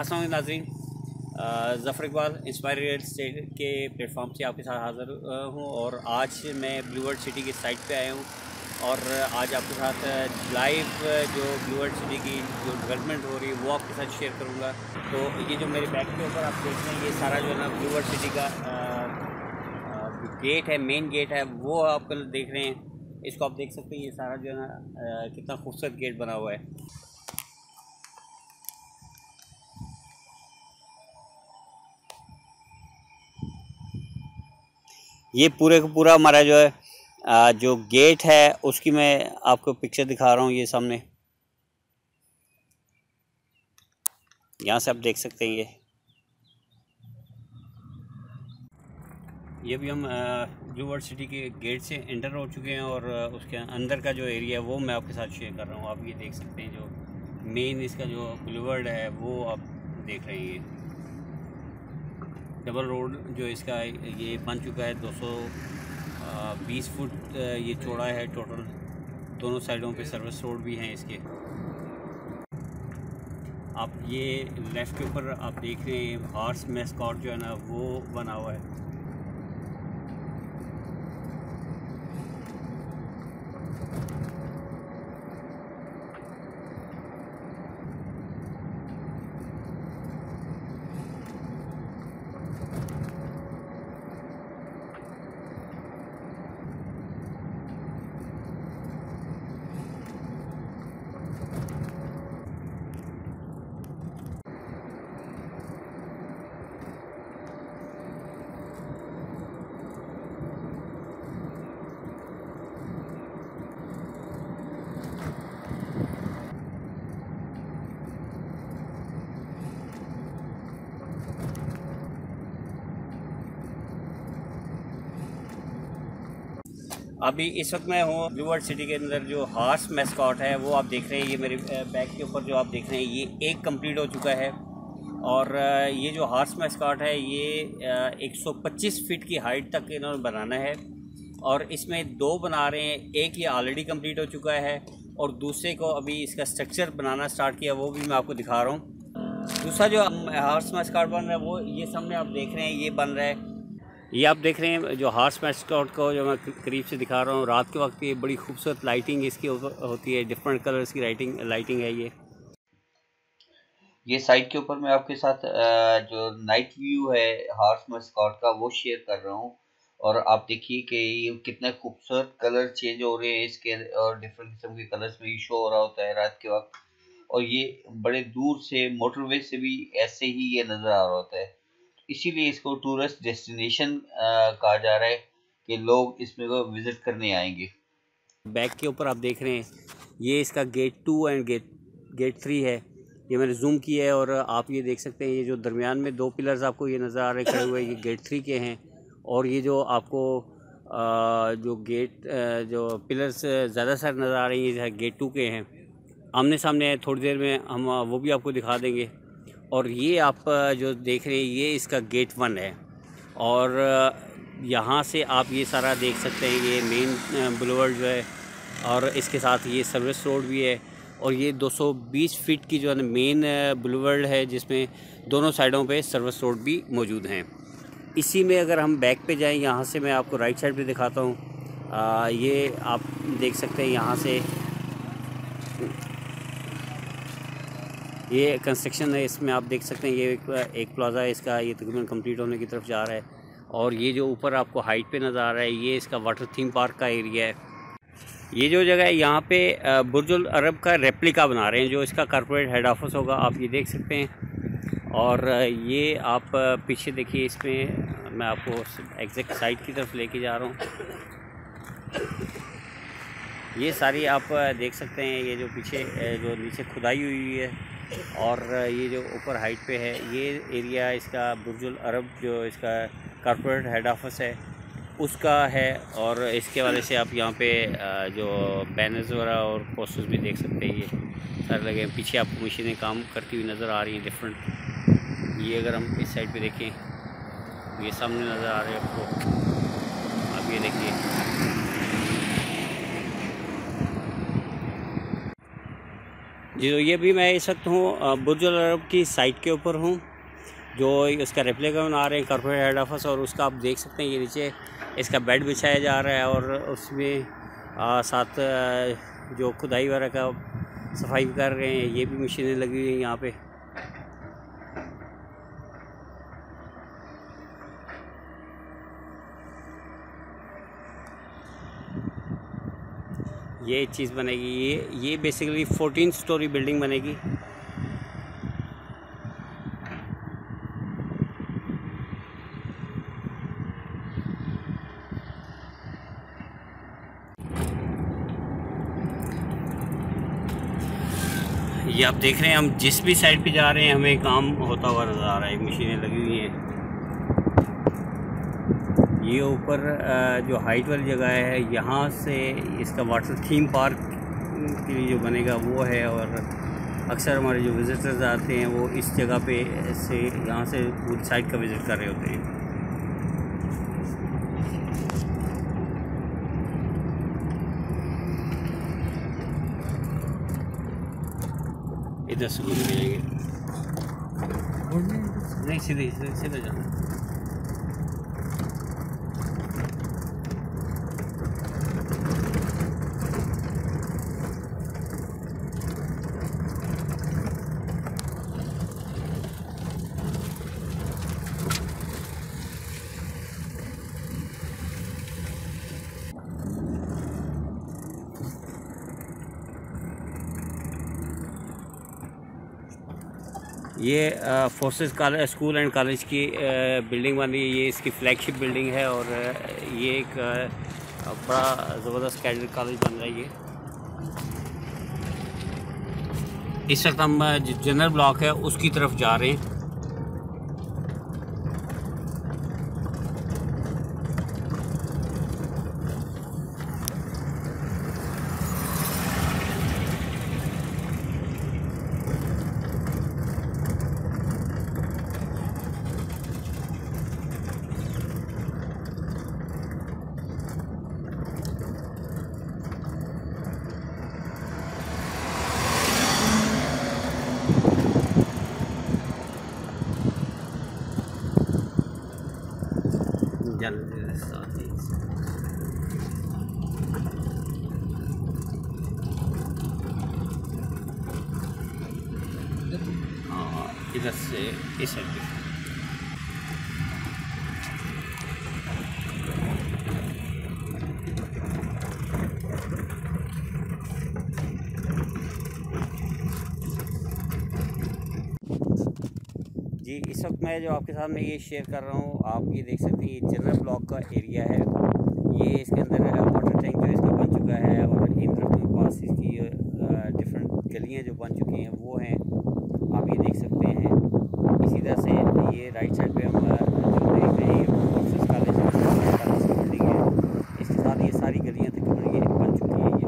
Aslam Nazreen. Zafar Iqbal inspire real estate के platform से आपके साथ हाज़िर हूँ और आज मैं ब्लूवर्ड सिटी की साइट पे आया हूँ और आज आपके साथ लाइव जो ब्लूवर्ड सिटी की जो डेवलपमेंट हो रही है, वो आपके साथ शेयर करूँगा। तो ये जो मेरे बैक के ऊपर आप देख रहे हैं, ये सारा जो है ना ब्लूवर्ड सिटी का गेट है मेन गेट है, वो आप देख रहे हैं। इसको आप देख सकते हैं, ये सारा जो है ना कितना खूबसूरत गेट बना हुआ है। ये पूरे का पूरा हमारा जो है जो गेट है, उसकी मैं आपको पिक्चर दिखा रहा हूँ ये सामने। यहाँ से आप देख सकते हैं ये। ये भी हम ब्लू वर्ल्ड सिटी के गेट से एंटर हो चुके हैं और उसके अंदर का जो एरिया है वो मैं आपके साथ शेयर कर रहा हूँ। आप ये देख सकते हैं जो मेन इसका जो ब्लू वर्ल्ड है, वो आप देख रहे हैं डबल रोड जो इसका ये बन चुका है 220 फुट ये चौड़ा है टोटल। दोनों साइडों पे सर्विस रोड भी हैं इसके। आप ये लेफ़्ट के ऊपर आप देख रहे हैं हॉर्स मेस्कॉट जो है ना, वो बना हुआ है। अभी इस वक्त मैं हूँ ब्लू वर्ल्ड सिटी के अंदर, जो हार्स मैस्कॉट है, वो आप देख रहे हैं, ये मेरे बैक के ऊपर जो आप देख रहे हैं, ये एक कंप्लीट हो चुका है। और ये जो हार्स मैस्कॉट है, ये 125 फीट की हाइट तक इन्होंने बनाना है। और इसमें दो बना रहे हैं, एक ये ऑलरेडी कंप्लीट हो चुका है, और दूसरे को अभी इसका स्ट्रक्चर बनाना स्टार्ट किया, वो भी मैं आपको दिखा रहा हूँ। दूसरा जो हार्स मैस्कॉट बन रहा है, वो ये सामने आप देख रहे हैं, ये बन रहा है। ये आप देख रहे हैं, जो हार्स मैस्कॉट को जो मैं करीब से दिखा रहा हूँ, रात के वक्त ये बड़ी खूबसूरत लाइटिंग इसकी होती है डिफरेंट कलर्स की लाइटिंग लाइटिंग है ये। ये साइट के ऊपर मैं आपके साथ जो नाइट व्यू है हार्स मैस्कॉट का, वो शेयर कर रहा हूँ। और आप देखिए कि ये कितने खूबसूरत कलर चेंज हो रहे हैं इसके, और डिफरेंट किस्म के कलर्स में शो हो रहा होता है रात के वक्त। और ये बड़े दूर से मोटरवे से भी ऐसे ही ये नज़र आ रहा होता है। इसीलिए इसको टूरिस्ट डेस्टिनेशन कहा जा रहा है कि लोग इसमें को विज़िट करने आएँगे। बैक के ऊपर आप देख रहे हैं ये इसका gate two and gate gate three है। ये मैंने जूम किया है और आप ये देख सकते हैं ये जो दरमियान में दो पिलर्स आपको ये नज़र आ रहे खड़े हुए ये गेट थ्री के हैं। और ये जो आपको आ, जो गेट आ, जो पिलर्स ज़्यादा सर नज़र आ रही है गेट टू के हैं। आमने सामने थोड़ी देर में हम वो भी आपको दिखा देंगे। और ये आप जो देख रहे हैं, ये इसका गेट वन है। और यहाँ से आप ये सारा देख सकते हैं, ये मेन ब्लोवर जो है, और इसके साथ ये सर्विस रोड भी है। और ये 220 फीट की जो है मेन ब्लूवर्ल्ड है, जिसमें दोनों साइडों पे सर्विस रोड भी मौजूद हैं। इसी में अगर हम बैक पे जाएँ, यहाँ से मैं आपको राइट साइड पे दिखाता हूँ। ये आप देख सकते हैं, यहाँ से ये कंस्ट्रक्शन है इसमें आप देख सकते हैं ये एक, एक प्लाजा है इसका ये तकरीबन कंप्लीट होने की तरफ़ जा रहा है। और ये जो ऊपर आपको हाइट पे नज़र आ रहा है ये इसका वाटर थीम पार्क का एरिया है। ये जो जगह है यहाँ पे बुरजुल अरब का रेप्लिका बना रहे हैं जो इसका कॉरपोरेट हेड ऑफ़िस होगा आप ये देख सकते हैं। और ये आप पीछे देखिए इसमें मैं आपको एग्जैक्ट साइट की तरफ़ लेके जा रहा हूँ। ये सारी आप देख सकते हैं ये जो पीछे जो नीचे खुदाई हुई है और ये जो ऊपर हाइट पे है, ये एरिया इसका बुर्जुल अरब जो इसका कॉरपोरेट हेड ऑफ़िस है, उसका है और इसके वाले से आप यहाँ पे जो बैनर्स वगैरह और पोस्टर्स भी देख सकते हैं। ये सारे लगे पीछे आपको मशीनें काम करती हुई नज़र आ रही हैं डिफरेंट ये अगर हम इस साइड पे देखें, ये सामने नज़र आ रहे हैं आपको। आप ये देखिए। जी तो ये भी मैं इस वक्त हूँ। बुर्ज अरब की साइट के ऊपर हूँ, जो इसका रेप्लिका बना रहे हैं कॉर्पोरेट हेड ऑफ़िस और उसका आप देख सकते हैं, ये नीचे इसका बेड बिछाया जा रहा है, और उसमें साथ जो खुदाई वगैरह का सफ़ाई कर रहे हैं, ये भी मशीनें लगी हुई हैं यहाँ पे। ये चीज़ बनेगी, ये ये बेसिकली फोर्टीन स्टोरी बिल्डिंग बनेगी। ये आप देख रहे हैं, हम जिस भी साइड पे जा रहे हैं, हमें काम होता हुआ नज़र आ रहा है मशीनें लगी हुई हैं। ये ऊपर जो हाइट वाली जगह है यहाँ से इसका वाटर थीम पार्क के लिए जो बनेगा वो है और अक्सर हमारे जो विज़िटर्स आते हैं वो इस जगह पे से यहाँ से पूरी साइड का विज़िट कर रहे होते हैं। इधर से घूम जाएँगे। नहीं सीधे सीधे जाना। ये forces college school and college की बिल्डिंग बन रही है। ये इसकी फ्लैगशिप बिल्डिंग है और ये एक बड़ा ज़बरदस्त कैडर कॉलेज बन रहा है ये। इस वक्त हम जनरल ब्लॉक है, उसकी तरफ़ जा रहे हैं। इधर से इस साइड जी, इस वक्त मैं जो आपके सामने ये शेयर कर रहा हूँ, आप ये देख सकते हैं, ये जनरल ब्लॉक का एरिया है। ये इसके अंदर वाटर टैंक जो इसका बन चुका है और इन तरफ़ के पास इसकी डिफरेंट गलियाँ जो बन चुकी हैं, वो हैं। आप ये देख सकते हैं। इसी तरह से ये राइट साइड पे हम जो देख रहे हैं ये कॉलेज कॉलेज की बिल्डिंग है इसके साथ ये सारी गलियाँ तकरीबन ये बन चुकी हैं ये।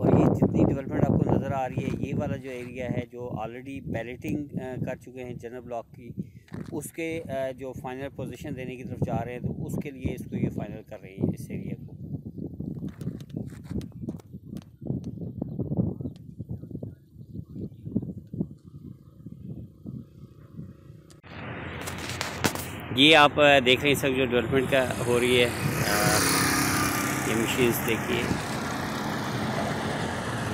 और ये जितनी डेवलपमेंट आपको नज़र आ रही है, ये वाला जो एरिया है, जो ऑलरेडी बैलेटिंग कर चुके हैं जनरल ब्लॉक की उसके जो फाइनल पोजीशन देने की तरफ़ जा रहे हैं तो उसके लिए इसको ये फाइनल कर रही है, इस एरिया को। ये आप देख रहे हैं सब जो डेवलपमेंट का हो रही है ये मशीन्स देखिए।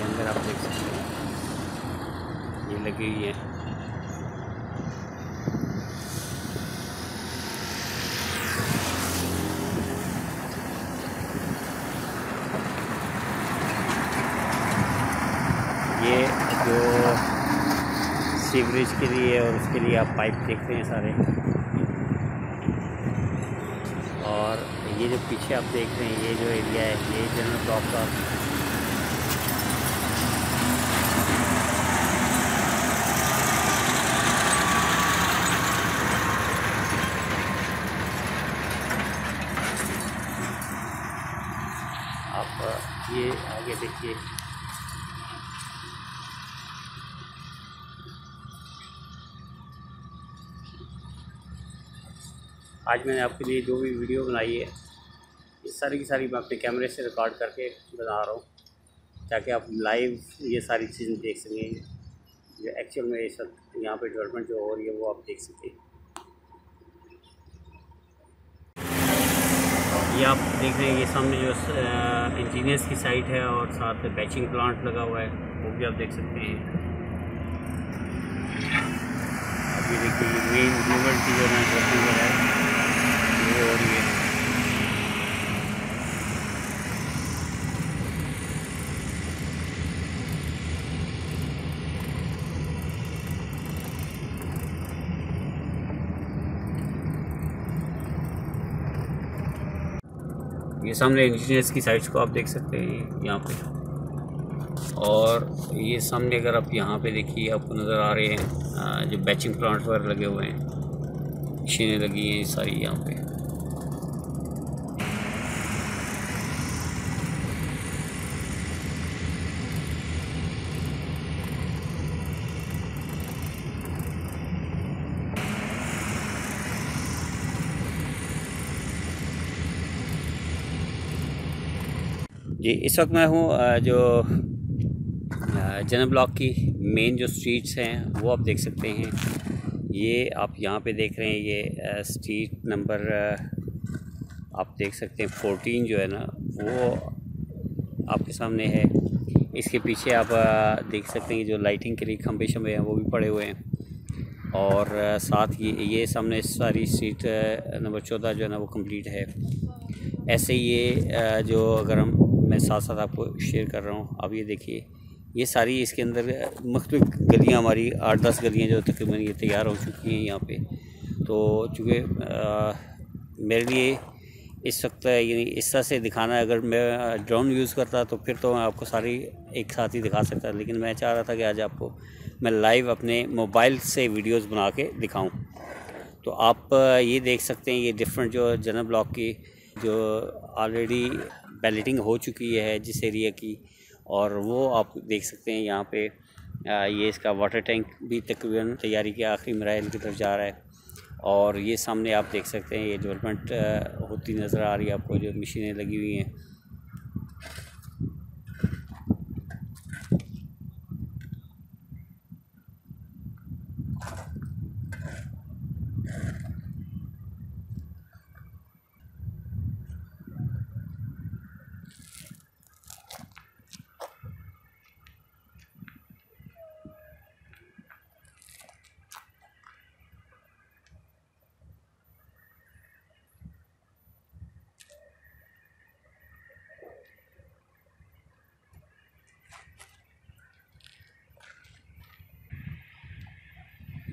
अंदर आप देख सकते हैं। ये लगी हुई है। ये जो सीवरेज के लिए और उसके लिए आप पाइप देख रहे हैं सारे। और ये जो पीछे आप देख रहे हैं, ये जो एरिया है, ये जनरल ब्लॉक का। आप, ये आगे देखिए। आज मैंने आपके लिए जो भी वीडियो बनाई है, ये सारी की सारी मैं अपने कैमरे से रिकॉर्ड करके बना रहा हूँ, ताकि आप लाइव ये सारी चीज़ें देख सकें। जो एक्चुअल में इस वक्त यहाँ पे डेवलपमेंट जो हो रही है, वो आप देख सकें। ये आप देख रहे हैं, ये सामने जो इंजीनियर्स की साइट है और साथ में बैचिंग प्लांट लगा हुआ है, वो भी आप देख सकते हैं। अभी देखिए मेन मूवमेंट की जो है। रही है ये सामने इंजीनियर्स की साइट्स को आप देख सकते हैं यहाँ पे। और ये सामने अगर आप यहाँ पे देखिए, आपको नज़र आ रहे हैं जो बैचिंग प्लांट्स वगैरह लगे हुए हैं। मशीनें लगी हैं सारी यहाँ पे। जी, इस वक्त मैं हूँ जो जन ब्लॉक की मेन जो स्ट्रीट्स हैं, वो आप देख सकते हैं। ये आप यहाँ पे देख रहे हैं, ये स्ट्रीट नंबर आप देख सकते हैं, फोर्टीन जो है ना, वो आपके सामने है। इसके पीछे आप देख सकते हैं जो लाइटिंग के लिए खम्बे शंबे हैं, वो भी पड़े हुए हैं। और साथ ही ये सामने सारी स्ट्रीट नंबर चौदह जो है ना, वो कंप्लीट है। ऐसे ये जो अगर हम मैं साथ साथ आपको शेयर कर रहा हूँ। अब ये देखिए, ये सारी इसके अंदर मुख्तलिफ़ गलियाँ हमारी, आठ दस गलियाँ जो तकरीबन ये तैयार हो चुकी हैं यहाँ पे। तो चूँकि मेरे लिए इस वक्त, यानी इस तरह से दिखाना है, अगर मैं ड्रोन यूज़ करता तो फिर तो मैं आपको सारी एक साथ ही दिखा सकता, लेकिन मैं चाह रहा था कि आज आपको मैं लाइव अपने मोबाइल से वीडियोस बना के दिखाऊँ। तो आप ये देख सकते हैं, ये डिफरेंट जो जनरल ब्लॉक की जो ऑलरेडी बैलेटिंग हो चुकी है जिस एरिया की, और वो आप देख सकते हैं यहाँ पे ये इसका वाटर टैंक भी तकरीबन तैयारी के आखिरी मराइल की तरफ़ जा रहा है। और ये सामने आप देख सकते हैं ये डेवलपमेंट होती नज़र आ रही है आपको, जो मशीनें लगी हुई हैं।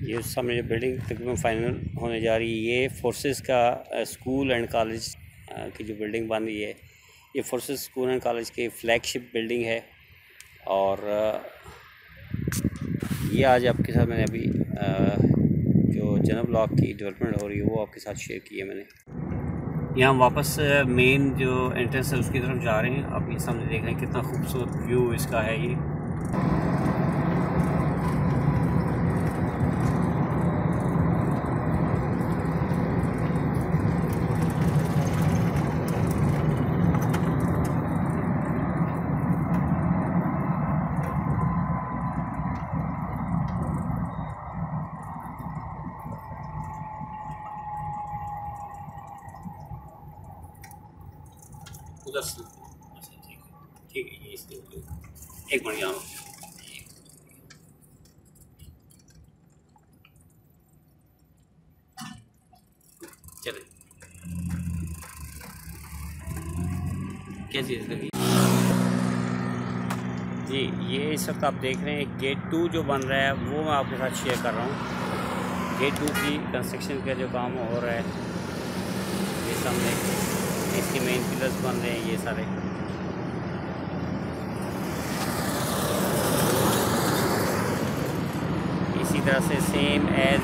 ये सामने जो बिल्डिंग तकरीबन फाइनल होने जा रही है। ये फोर्सेस का स्कूल एंड कॉलेज की जो बिल्डिंग बन रही है, ये फोर्सेस स्कूल एंड कॉलेज की फ्लैगशिप बिल्डिंग है। और ये आज आपके साथ मैंने अभी जो जनरल ब्लॉक की डेवलपमेंट हो रही है, वो आपके साथ शेयर की है मैंने। यहाँ वापस मेन जो एंट्रेंस है, उसकी तरफ़ जा रहे हैं। आप ये सामने देख रहे हैं कितना खूबसूरत व्यू इसका है ये। उधर से अच्छा ठीक है। इसके एक चले। लगी? जी, ये इस वक्त आप देख रहे हैं। गेट टू जो बन रहा है, वो मैं आपके साथ शेयर कर रहा हूँ। गेट टू की कंस्ट्रक्शन का जो काम हो रहा है, ये सामने इसके मेन पिलर्स बन रहे हैं ये सारे? इसी तरह से सेम एज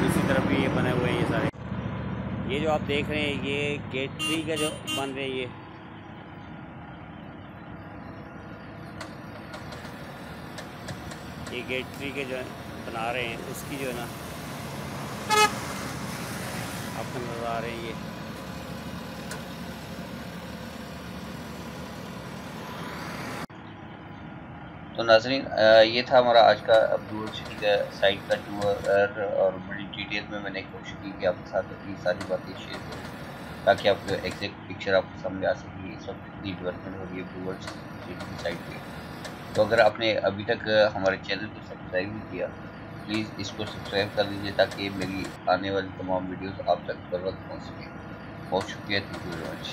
दूसरी तरफ़ भी ये बने हुए हैं ये सारे। ये जो आप देख रहे हैं, ये गेट थ्री का जो बन रहे हैं ये। ये गेट थ्री के जो बना रहे हैं, उसकी जो है ना आपको नज़र आ रहे हैं ये। तो नाजरीन ये था हमारा आज का ब्लू सिटी का साइट का टूर और बड़ी डिटेल में मैंने कोशिश की कि आपके साथ अपनी सारी बातें शेयर करूँ, ताकि आपको एग्जैक्ट पिक्चर आपको सामने आ सके, इस वक्त कितनी डेवलपमेंट हो रही है की साइड पर तो अगर आपने अभी तक हमारे चैनल को सब्सक्राइब नहीं किया प्लीज़ इसको सब्सक्राइब कर लीजिए, ताकि मेरी आने वाली तमाम वीडियोज़ आप तक बर वक्त पहुँच सकें। बहुत शुक्रिया थैंक यू वेरी मच